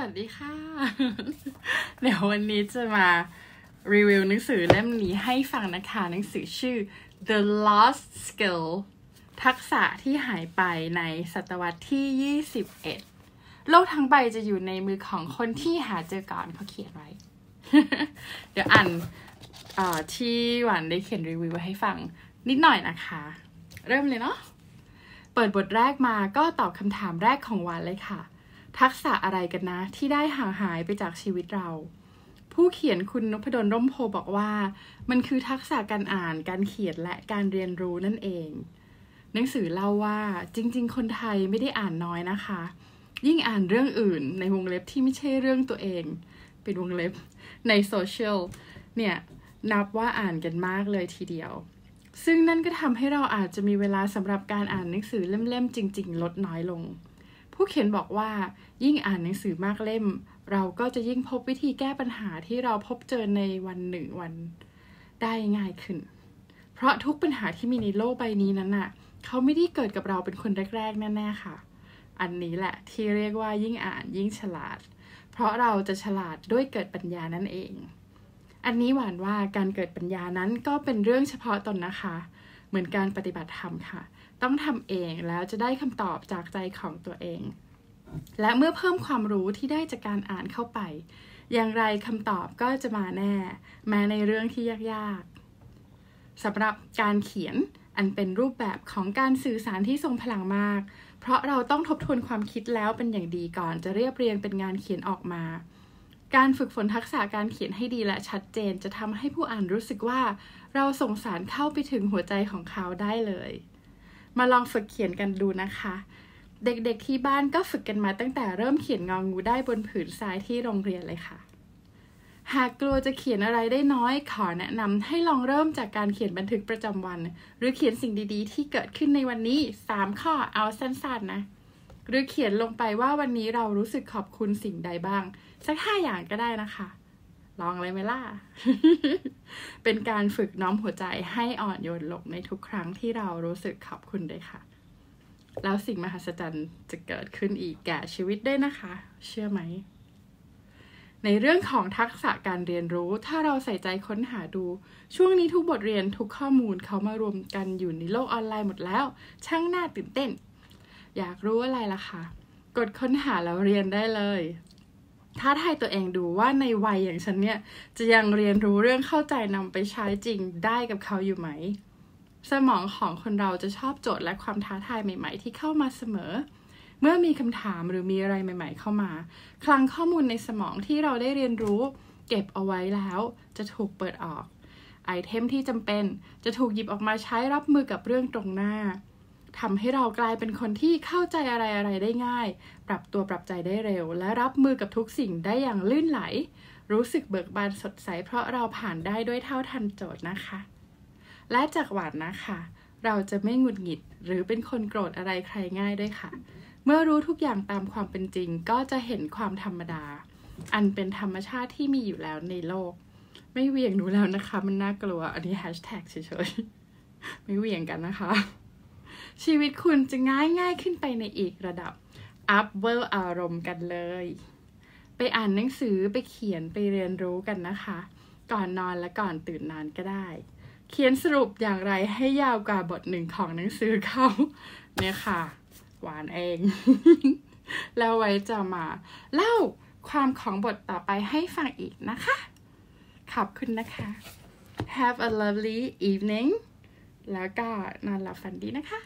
วัสดีค่ะ เดี๋ยววันนี้จะมารีวิวหนังสือเล่มนี้ให้ฟังนะคะ หนังสือชื่อ The Lost Skill ทักษะที่หายไปในศตวรรษที่ 21 โลกทั้งใบจะอยู่ในมือของคนที่หาเจอก่อนเขาเขียนไว้ เดี๋ยวอ่านที่หวานได้เขียนรีวิวไว้ให้ฟังนิดหน่อยนะคะ เริ่มเลยเนาะ เปิดบทแรกมาก็ตอบคำถามแรกของหวานเลยค่ะ ทักษะอะไรกันนะ ที่ได้ห่างหายไปจากชีวิตเรา ผู้เขียนคุณนพดลร่มโพบอกว่า มันคือทักษะการอ่าน การเขียนและการเรียนรู้นั่นเอง หนังสือเล่าว่าจริง ๆ คนไทยไม่ได้อ่านน้อยนะคะ ยิ่งอ่านเรื่องอื่นในวงเล็บที่ไม่ใช่เรื่องตัวเอง เป็นวงเล็บในโซเชียลเนี่ยนับว่าอ่านกันมากเลยทีเดียว ซึ่งนั่นก็ทำให้เราอาจจะมีเวลาสำหรับการอ่านหนังสือเล่มๆจริง ๆ ลดน้อยลง ผู้เขียนบอกว่ายิ่งอ่านหนังสือมากเล่ม เราก็จะยิ่งพบวิธีแก้ปัญหาที่เราพบเจอในวันหนึ่งวันได้ง่ายขึ้น เพราะทุกปัญหาที่มีในโลกใบนี้นั้นน่ะ เขาไม่ได้เกิดกับเราเป็นคนแรกๆแน่ๆค่ะ อันนี้แหละที่เรียกว่ายิ่งอ่านยิ่งฉลาด เพราะเราจะฉลาดด้วยเกิดปัญญานั่นเอง อันนี้หวานว่าการเกิดปัญญานั้นก็เป็นเรื่องเฉพาะตนนะคะ เหมือนการปฏิบัติธรรมค่ะ ต้องทำเองแล้วจะได้คำตอบจากใจของตัวเอง และเมื่อเพิ่มความรู้ที่ได้จากการอ่านเข้าไป อย่างไรคำตอบก็จะมาแน่ แม้ในเรื่องที่ยากๆสำหรับการเขียนอันเป็นรูปแบบของการสื่อสารที่ทรงพลังมาก เพราะเราต้องทบทวนความคิดแล้วเป็นอย่างดีก่อนจะเรียบเรียงเป็นงานเขียนออกมา การฝึกฝนทักษะการเขียนให้ดีและชัดเจน จะทำให้ผู้อ่านรู้สึกว่า เราส่งสารเข้าไปถึงหัวใจของเขาได้เลย มาลองฝึกเขียนกันดูนะคะ เด็กๆที่บ้านก็ฝึกกันมาตั้งแต่เริ่มเขียนงองงูได้บนผืนทรายที่โรงเรียนเลยค่ะ หากกลัวจะเขียนอะไรได้น้อยขอแนะนำให้ลองเริ่มจากการเขียนบันทึกประจำวัน หรือเขียนสิ่งดีๆ ที่เกิดขึ้นในวันนี้ 3 ข้อเอาสั้นๆนะ หรือเขียนลงไปว่าวันนี้เรารู้สึกขอบคุณสิ่งใดบ้าง สักห้าอย่างก็ได้นะคะ ลองเลยไหมล่ะ เป็นการฝึกน้อมหัวใจให้อ่อนโยนลงในทุกครั้งที่เรารู้สึกขอบคุณด้วยค่ะ แล้วสิ่งมหัศจรรย์จะเกิดขึ้นอีกแก่ชีวิตได้นะคะ เชื่อไหม ในเรื่องของทักษะการเรียนรู้ ถ้าเราใส่ใจค้นหาดู ช่วงนี้ทุกบทเรียนทุกข้อมูลเขามารวมกันอยู่ในโลกออนไลน์หมดแล้ว ช่างน่าตื่นเต้น อยากรู้อะไรล่ะคะกดค้นหาแล้วเรียนได้เลยท้าทายตัวเองดูว่าในวัยอย่างฉันเนี่ย จะยังเรียนรู้เรื่องเข้าใจนำไปใช้จริงได้กับเขาอยู่ไหม สมองของคนเราจะชอบโจทย์และความท้าทายใหม่ ๆ ที่เข้ามาเสมอ เมื่อมีคำถามหรือมีอะไรใหม่ ๆ เข้ามา คลังข้อมูลในสมองที่เราได้เรียนรู้ เก็บเอาไว้แล้วจะถูกเปิดออก ไอเทมที่จำเป็นจะถูกหยิบออกมาใช้รับมือกับเรื่องตรงหน้า ทำให้เรากลายเป็นคนที่เข้าใจอะไรอะไรได้ง่าย ปรับตัวปรับใจได้เร็ว และรับมือกับทุกสิ่งได้อย่างลื่นไหล รู้สึกเบิกบานสดใส เพราะเราผ่านได้ด้วยเท่าทันโจทย์นะคะ และจากหวานนะคะ เราจะไม่หงุดหงิดหรือเป็นคนโกรธอะไรใครง่ายด้วยค่ะ เมื่อรู้ทุกอย่างตามความเป็นจริง ก็จะเห็นความธรรมดา อันเป็นธรรมชาติที่มีอยู่แล้วในโลก ไม่เวียงหนูแล้วนะคะ มันน่ากลัว อันนี้แฮชแท็กเฉยๆ ไม่เวียงกันนะคะ ชีวิตคุณจะง่ายง่ายขึ้นไปในอีกระดับ อัพเวลอารมณ์กันเลย ไปอ่านหนังสือไปเขียนไปเรียนรู้กันนะคะ ก่อนนอนและก่อนตื่นนอนก็ได้ เขียนสรุปอย่างไรให้ยาวกว่าบทหนึ่งของหนังสือเขาเนี่ยค่ะ หวานเอง แล้วไว้จะมาเล่าความของบทต่อไปให้ฟังอีกนะคะ ขอบคุณนะคะ Have a lovely evening แล้วก็นอนหลับฝันดีนะคะ